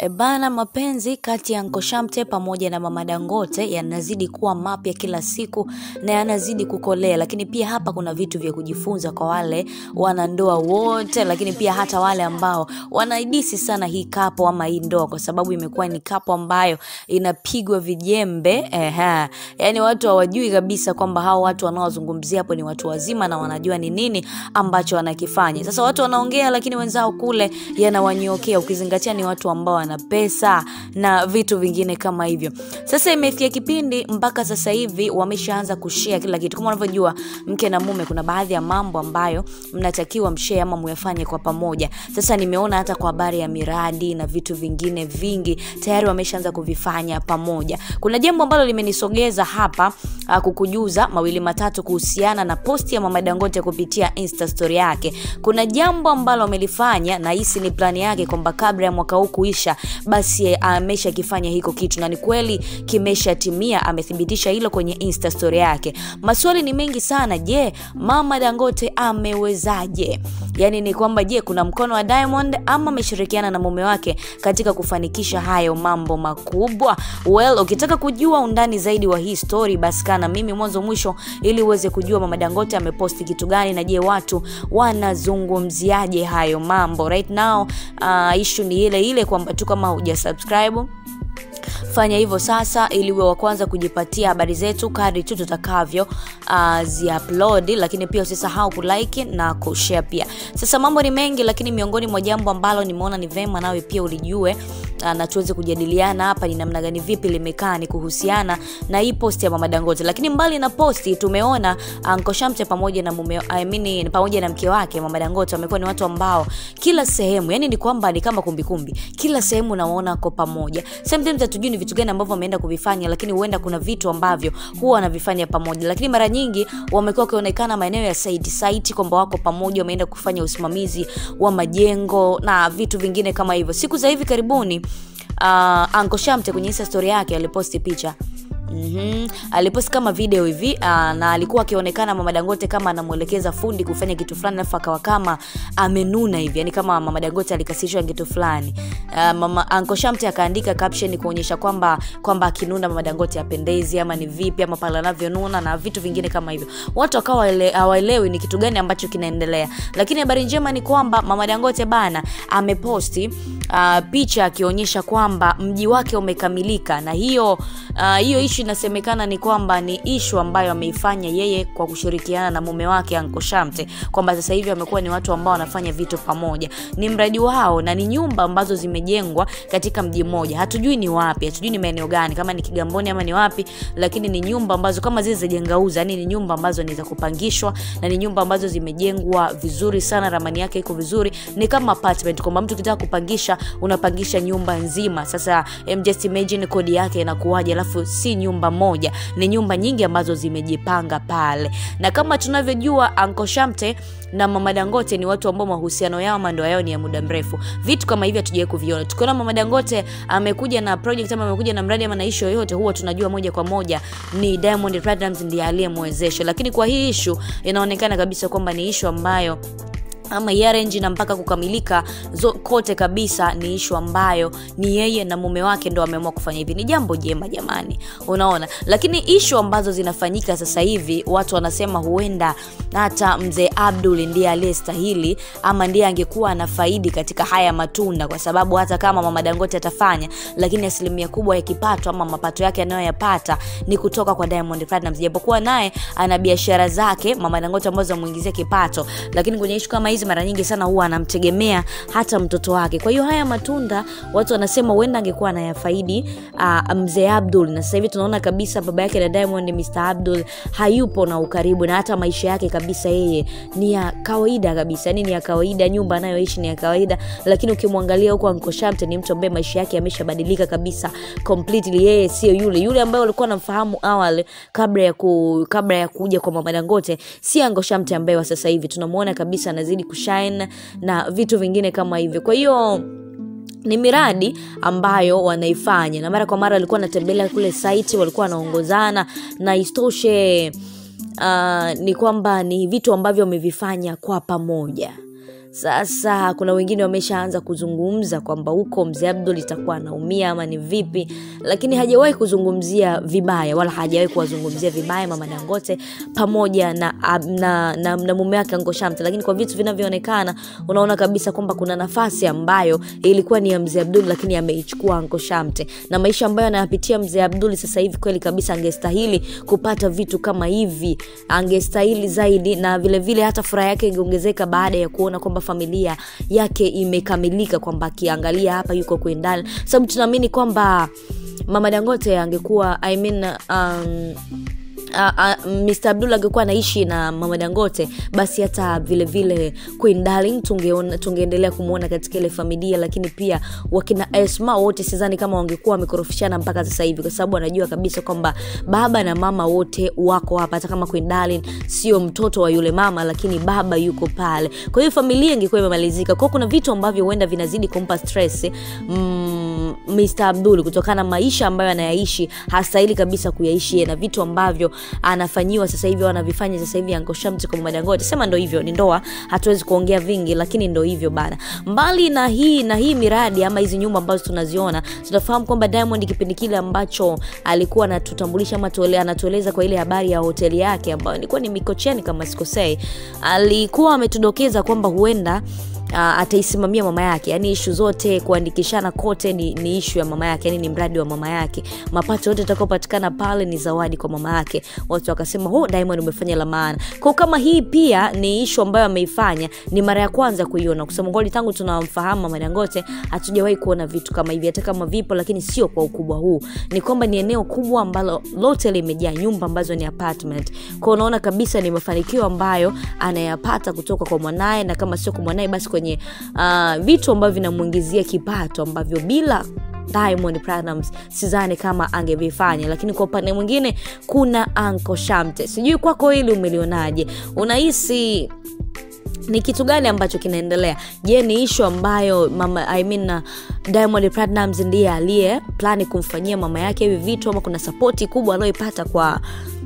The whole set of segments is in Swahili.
E bana, mapenzi kati ya Anko Shamte pamoja na Mama Dangote yanazidi kuwa mapya kila siku na yanazidi kukolea, lakini pia hapa kuna vitu vya kujifunza kwa wale wanandoa wote, lakini pia hata wale ambao wanaidisi sana hii kapo ama hii ndoa, kwa sababu imekuwa ni kapo ambayo inapigwa vijembe. Ehe, yani watu hawajui kabisa kwamba hao watu wanaozungumzia hapo ni watu wazima na wanajua ni nini ambacho wanakifanya. Sasa watu wanaongea, lakini wenzao kule yanawanyokea, ukizingatia ni watu ambao wana pesa na vitu vingine kama hivyo. Sasa imefikia kipindi mpaka sasa hivi wameshaanza kushea kila kitu. Kama unavyojua mke na mume, kuna baadhi ya mambo ambayo mnatakiwa mshare ama muyafanye kwa pamoja. Sasa nimeona hata kwa habari ya miradi na vitu vingine vingi tayari wameshaanza kuvifanya pamoja. Kuna jambo ambalo limenisogeza hapa uh, kukujuza mawili matatu kuhusiana na posti ya Mama Dangote kupitia Insta story yake. Kuna jambo ambalo amelifanya na hisi ni plani yake kwamba kabla ya mwaka huu kuisha basi amesha kifanya hiko kitu na ni kweli kimeshatimia. Amethibitisha hilo kwenye Insta story yake. Maswali ni mengi sana. Je, Mama Dangote amewezaje? Yaani ni kwamba je, kuna mkono wa Diamond ama ameshirikiana na mume wake katika kufanikisha hayo mambo makubwa? Well, ukitaka kujua undani zaidi wa hii story basi kana mimi mwanzo mwisho ili uweze kujua Mama Dangote ameposti kitu gani na je watu wanazungumziaje hayo mambo. Right now uh, issue ni ile ile kwamba tu kama hujasubscribe fanya hivyo sasa ili uwe wa kwanza kujipatia habari zetu kadri tu tutakavyo uh, ziupload lakini pia usisahau kulike na kushare pia. Sasa mambo ni mengi lakini miongoni mwa jambo ambalo nimeona ni vema nawe pia ulijue uh, na tuweze kujadiliana hapa ni namna gani vipi limekaa ni kuhusiana na hii posti ya mama dangote. Lakini mbali na posti tumeona Anko Shamte pamoja na mume I mean, pamoja na mke wake mama dangote wamekuwa ni watu ambao kila sehemu yani ni kwamba ni kama kumbikumbi kila sehemu nawaona ko pamoja. Sometimes hatujui ni vitu gani ambavyo wameenda kuvifanya lakini huenda kuna vitu ambavyo huwa wanavifanya pamoja. Lakini mara nyingi wamekuwa wakionekana maeneo ya site site kwamba wako pamoja wameenda kufanya usimamizi wa majengo na vitu vingine kama hivyo. Siku za hivi karibuni uh, ankoshamte kwenye Insta story yake aliposti picha Mm-hmm. aliposti kama video hivi uh, na alikuwa akionekana mama dangote kama anamwelekeza fundi kufanya kitu fulani alafu akawa kama amenuna hivi yani kama mama dangote alikasirishwa kitu fulani. Uh, mama anko shamte akaandika caption kuonyesha kwamba kwamba akinuna mama dangote apendezi ama ni vipi ama pale anavyonuna na vitu vingine kama hivyo. Watu wakawa hawaelewi ni kitu gani ambacho kinaendelea. Lakini habari njema ni kwamba mama dangote bana ameposti uh, picha akionyesha kwamba mji wake umekamilika na hiyo uh, hiyo ishu inasemekana ni kwamba ni ishu ambayo ameifanya yeye kwa kushirikiana na mume wake Anko Shamte kwamba sasa hivi wamekuwa ni watu ambao wanafanya vitu pamoja. Ni mradi wao na ni nyumba ambazo zimejengwa katika mji mmoja. Hatujui ni wapi, hatujui ni maeneo gani, kama ni Kigamboni ama ni wapi, lakini ni nyumba ambazo kama zile za Jengauza, yani ni nyumba ambazo ni za kupangishwa na ni nyumba ambazo zimejengwa vizuri sana, ramani yake iko vizuri, ni kama apartment kwamba mtu ukitaka kupangisha unapangisha nyumba nzima. Sasa just imagine kodi yake inakuwaje, alafu si nyumba moja. Ni nyumba nyingi ambazo zimejipanga pale. Na kama tunavyojua anko shamte na mama dangote ni watu ambao mahusiano yao ama ndoa yao ni ya muda mrefu. Vitu kama hivi hatujawahi kuviona. Tukiona mama dangote amekuja na project ama amekuja na mradi ama na issue yoyote huwa tunajua moja kwa moja ni diamond Platnumz ndiye aliyemwezesha. Lakini kwa hii issue inaonekana kabisa kwamba ni issue ambayo ama yarenji na mpaka kukamilika zo, kote kabisa ni ishu ambayo ni yeye na mume wake ndo ameamua kufanya hivi. Ni jambo jema jamani unaona? Lakini ishu ambazo zinafanyika sasa hivi watu wanasema huenda hata mzee abdul ndiye aliyestahili ama ndiye angekuwa anafaidi katika haya matunda kwa sababu hata kama mama dangote atafanya lakini asilimia kubwa ya kipato ama mapato yake anayoyapata ni kutoka kwa diamond platinum japokuwa naye ana biashara zake mama dangote ambazo amuingizia kipato lakini kwenye ishu kama hizi mara nyingi sana huwa anamtegemea hata mtoto wake. Kwa hiyo haya matunda watu wanasema huenda angekuwa anayafaidi uh, mzee abdul. Na sasa hivi tunaona kabisa baba yake na diamond mr abdul hayupo na ukaribu na hata maisha yake kabisa yeye ni ya kawaida kabisa. Yani ni ya kawaida nyumba anayoishi ni ya kawaida. Lakini ukimwangalia huko Uncle Shamte ni mtu ambaye maisha yake yameshabadilika kabisa completely. Yeye sio yule. Yule ambaye walikuwa anamfahamu awali kabla ya ku, kabla ya kuja kwa mama dangote si Uncle Shamte ambaye wa sasa hivi. Tunamuona kabisa anazidi kushine na vitu vingine kama hivyo. Kwa hiyo ni miradi ambayo wanaifanya. Na mara kwa mara walikuwa wanatembelea kule site walikuwa wanaongozana. Na istoshe uh, ni kwamba ni vitu ambavyo wamevifanya kwa pamoja sasa kuna wengine wameshaanza kuzungumza kwamba huko mzee abdul itakuwa anaumia ama ni vipi lakini hajawahi kuzungumzia vibaya wala hajawahi kuwazungumzia vibaya mama dangote pamoja na, na, na, na na mume wake angoshamte lakini kwa vitu vinavyoonekana unaona kabisa kwamba kuna nafasi ambayo ilikuwa ni ya mzee abdul lakini ameichukua angoshamte na maisha ambayo anayapitia mzee abdul sasa hivi kweli kabisa angestahili kupata vitu kama hivi angestahili zaidi na vilevile vile hata furaha yake ingeongezeka baada ya kuona kwamba familia yake imekamilika kwamba akiangalia hapa yuko kuendani sababu tunaamini kwamba mama dangote angekuwa I mean, um, Uh, uh, Mr Abdul angekuwa anaishi na mama Dangote, basi hata vile vile Queen Darling tungeendelea kumwona katika ile familia, lakini pia wakina Esma wote sidhani kama wangekuwa wamekorofishana mpaka sasa hivi, kwa sababu anajua kabisa kwamba baba na mama wote wako hapa. Hata kama Queen Darling sio mtoto wa yule mama, lakini baba yuko pale, kwa hiyo familia ingekuwa imemalizika. Kwa kuna vitu ambavyo huenda vinazidi kumpa stress mm, Mr Abdul kutokana na maisha ambayo anayaishi, hastahili kabisa kuyaishi na vitu ambavyo anafanyiwa sasa hivi anavifanya sasa hivi angoshamti kwa Dangote. Sema ndo hivyo, ni ndoa, hatuwezi kuongea vingi, lakini ndo hivyo bana. Mbali na hii na hii miradi ama hizi nyumba ambazo tunaziona, tunafahamu kwamba Diamond kipindi kile ambacho alikuwa anatutambulisha ama anatueleza kwa ile habari ya hoteli yake ambayo ilikuwa ni Mikocheni kama sikosei, alikuwa ametudokeza kwamba huenda uh, ataisimamia mama yake. Yani ishu zote kuandikishana kote ni, ni ishu ya mama yake. Yani ni mradi wa mama yake. Mapato yote atakaopatikana pale ni zawadi kwa mama yake. Watu wakasema oh, diamond umefanya la maana. Kwao kama hii pia ni ishu ambayo ameifanya ni mara ya kwanza kuiona. Kusema kweli tangu tunamfahamu mama dangote hatujawahi kuona vitu kama hivi hata kama vipo lakini sio kwa ukubwa huu. Ni kwamba ni eneo kubwa ambalo lote limejaa nyumba ambazo ni apartment. Kwao unaona kabisa ni mafanikio ambayo anayapata kutoka kwa mwanaye na kama sio kwa mwanaye basi kwenye uh, vitu ambavyo vinamwingizia kipato ambavyo bila Diamond platinums sizani kama angevifanya, lakini kwa upande mwingine kuna Anko Shamte. Sijui kwako hili umelionaje? Unahisi ni kitu gani ambacho kinaendelea? Je, ni ishu ambayo mama I mean, Diamond Platnumz ndiye aliye plani kumfanyia mama yake hivi vitu, ama kuna sapoti kubwa aliyoipata kwa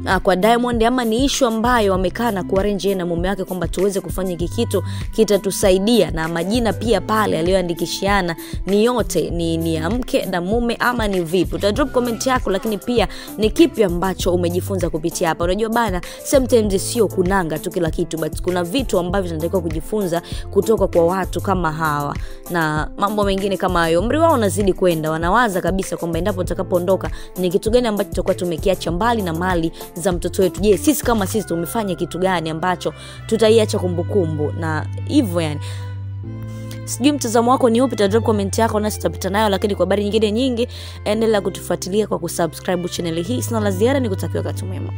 uh, kwa Diamond ama ni ishu ambayo amekaa na yeye na mume wake kwamba tuweze kufanya hiki kitu kitatusaidia, na majina pia pale aliyoandikishiana ni yote ni, ni ya mke na mume ama ni vipi? Uta drop comment yako, lakini pia ni kipi ambacho umejifunza kupitia hapa. Unajua bana, sometimes sio kunanga tu kila kitu, but kuna vitu ambavyo tunatakiwa kujifunza kutoka kwa watu kama hawa na mambo mengine kama hayo. Umri wao unazidi kwenda, wanawaza kabisa kwamba endapo utakapoondoka ni kitu gani ambacho tutakuwa tumekiacha mbali na mali za mtoto wetu. Je, sisi kama sisi tumefanya kitu gani ambacho tutaiacha kumbukumbu? Na hivyo yani. Sijui mtazamo wako ni upi tadrop comment yako nasi tutapita nayo lakini kwa habari nyingine nyingi endelea kutufuatilia kwa kusubscribe chaneli hii. Sina la ziara ni kutakia wakati mwema